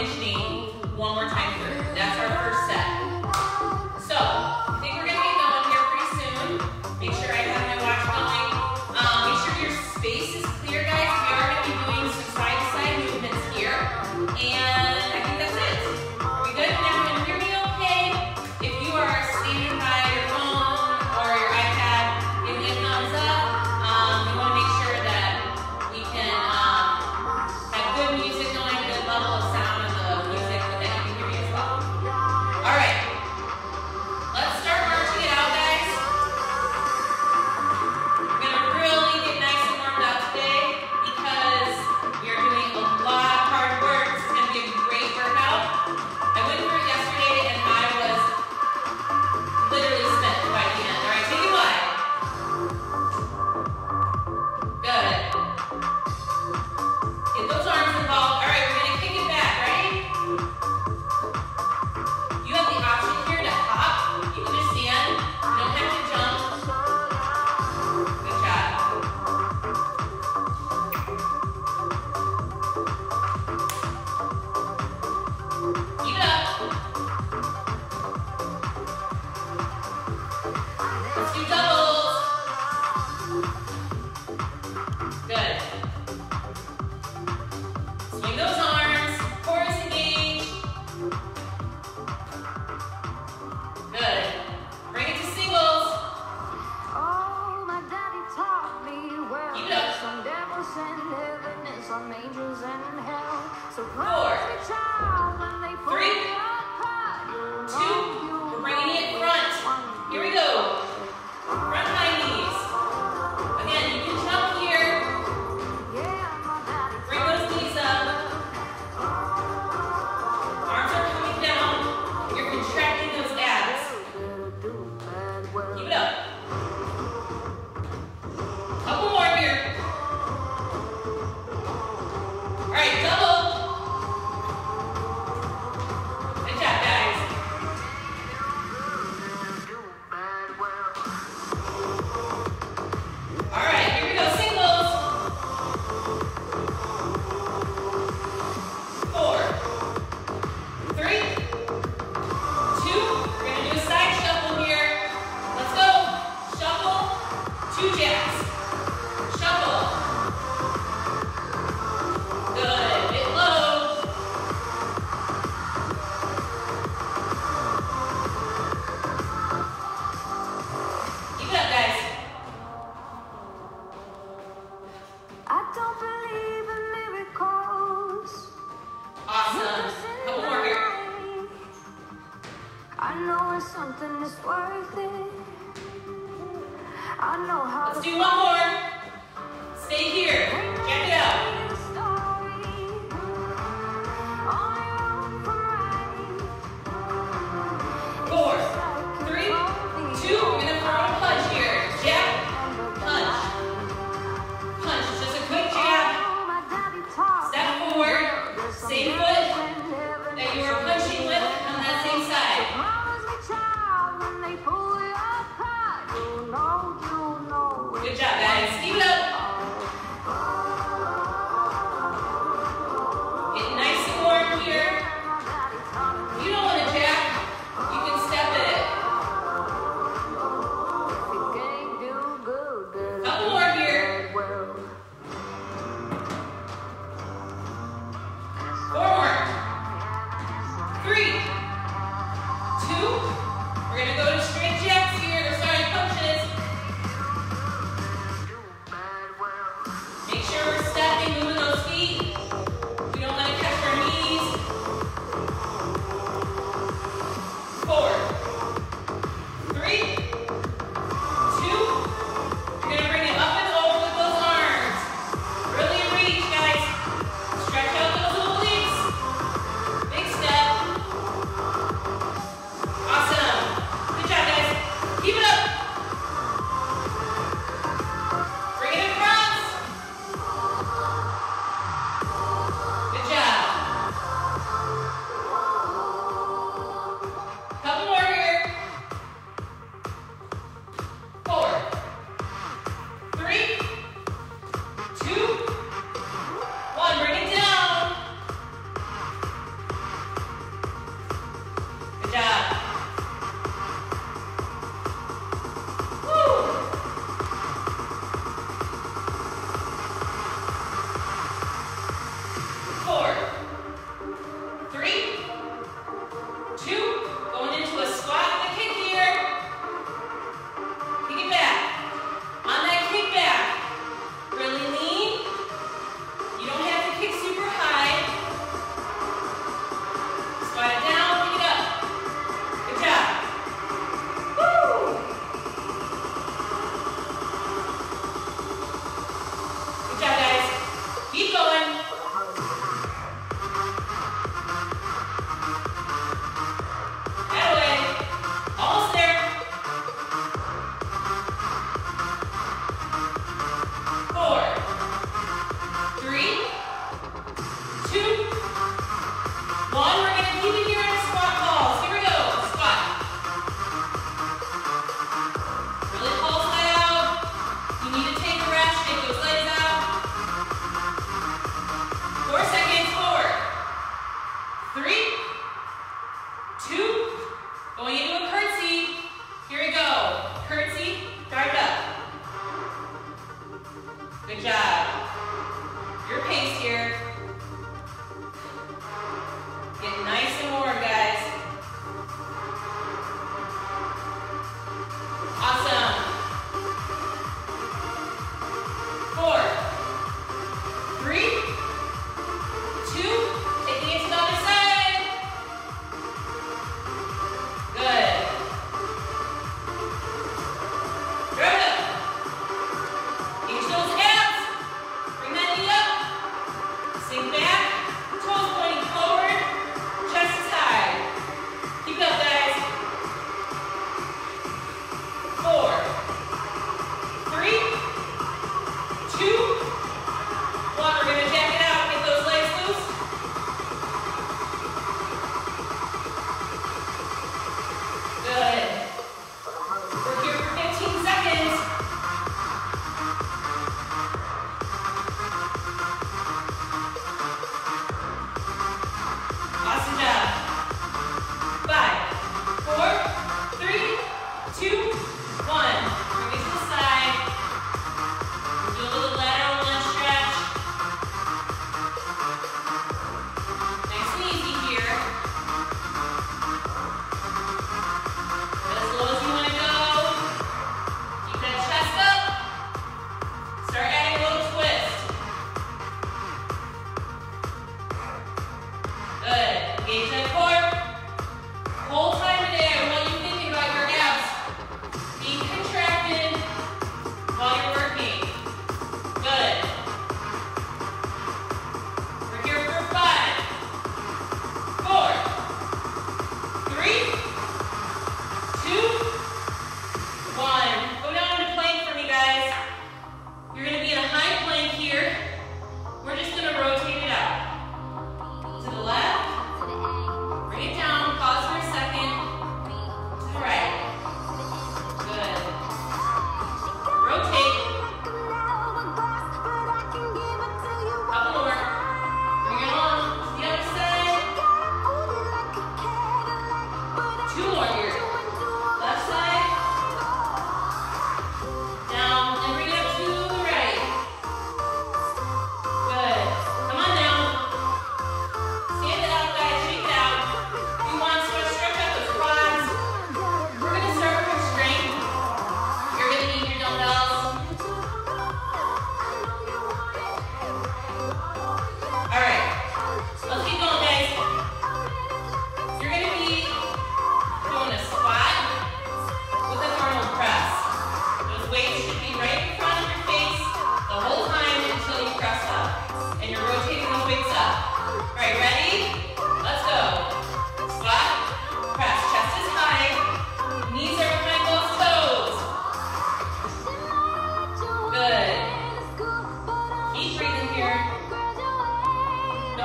conditioning one more time through. That's our first set.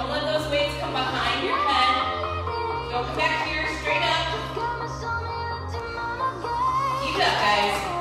Don't let those weights come behind your head. Don't come back here, straight up. Keep it up, guys.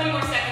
one more second.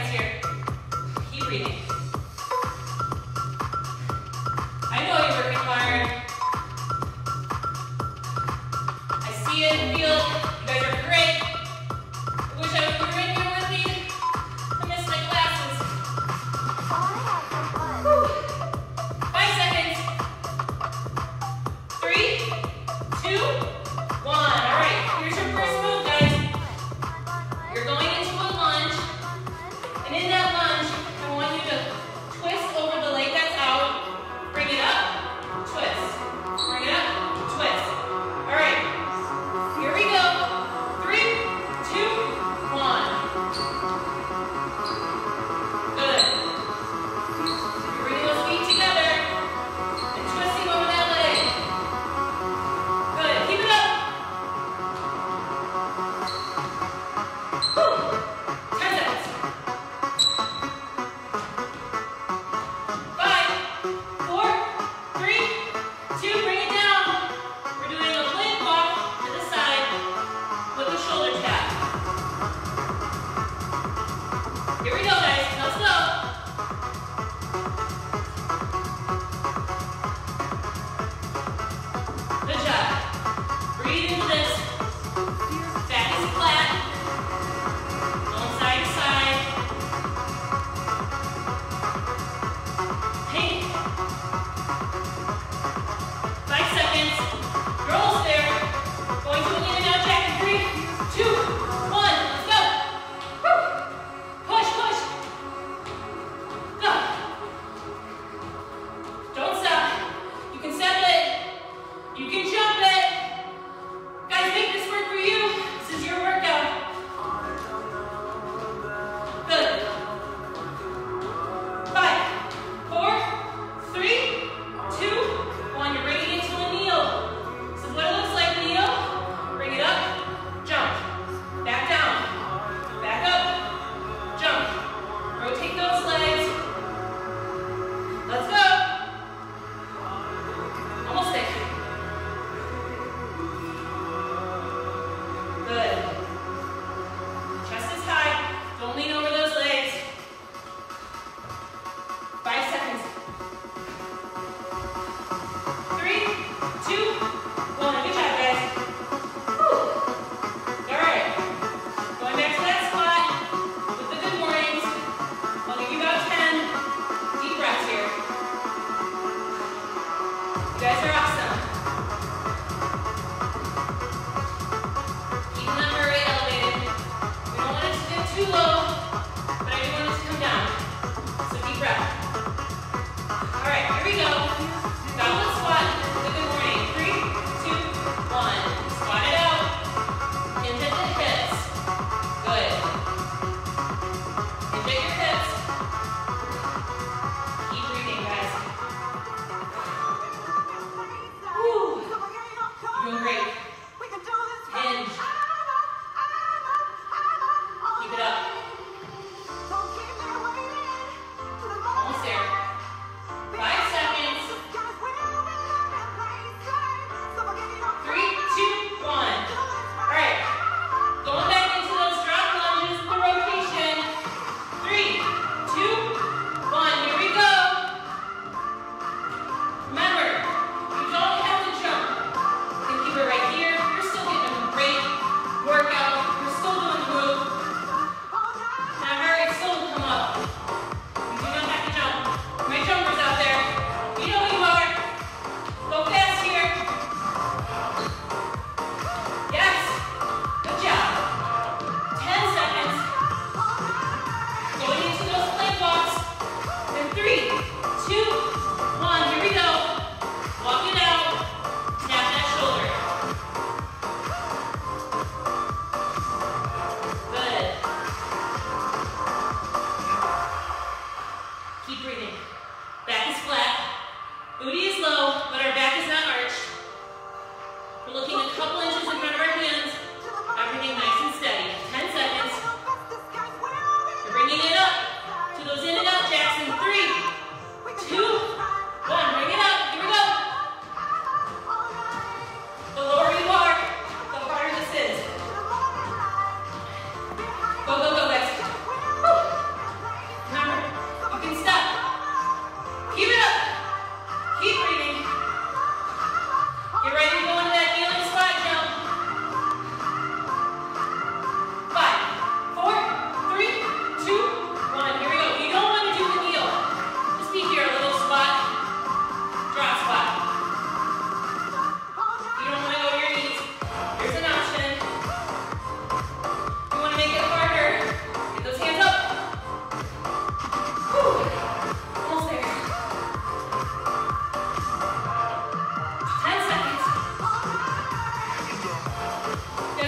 Guys, make this work for you.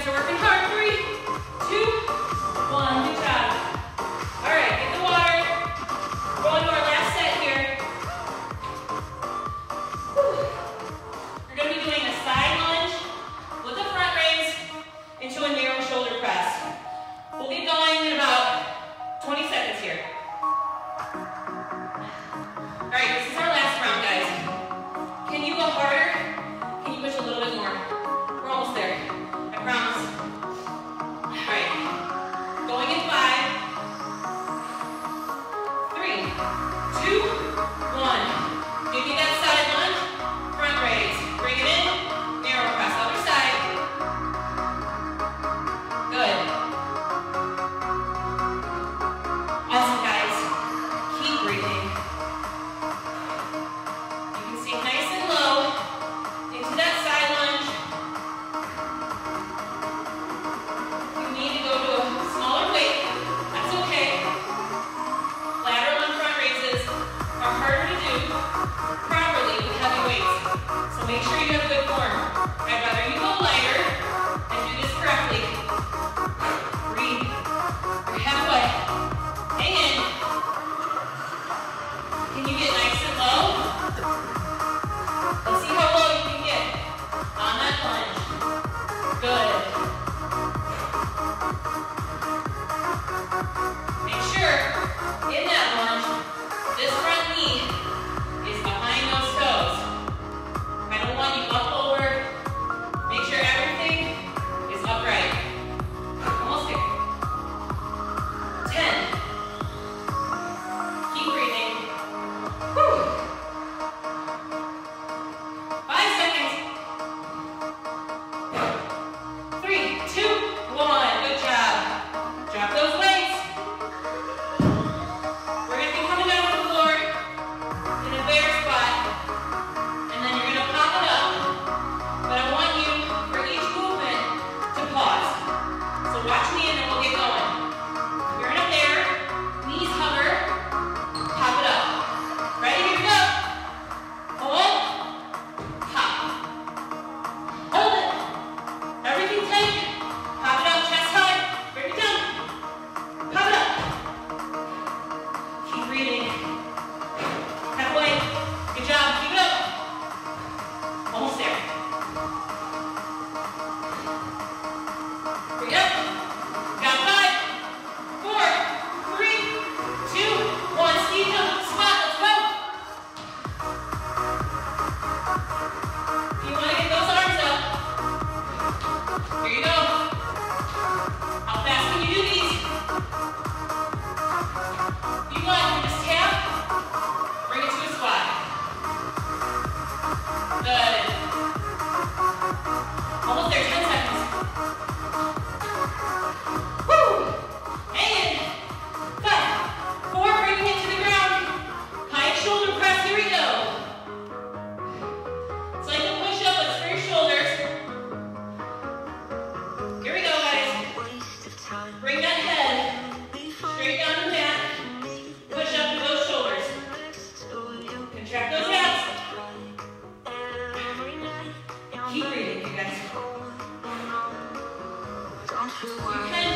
guys are working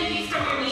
You worry.